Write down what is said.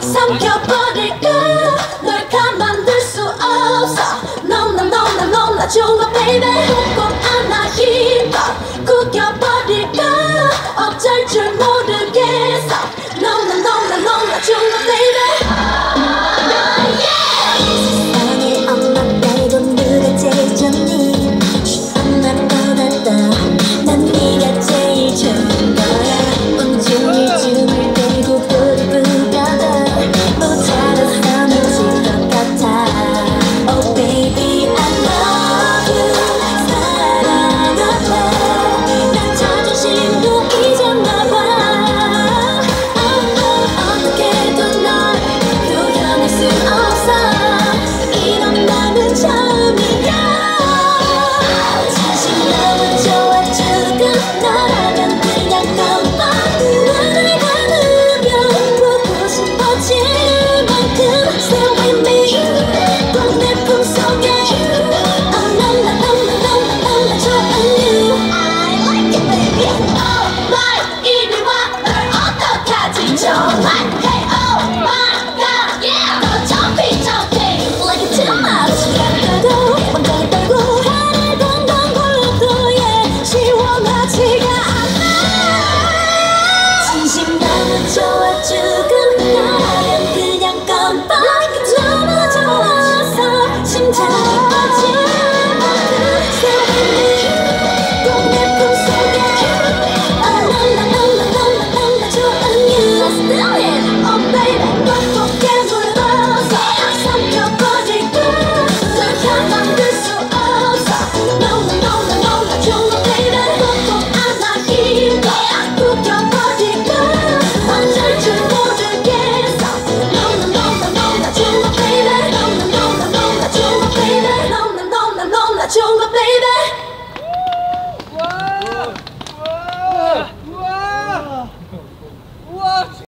삼켜버릴까 널 가만둘 수 없어 너무나 너무나 너무나 좋아 baby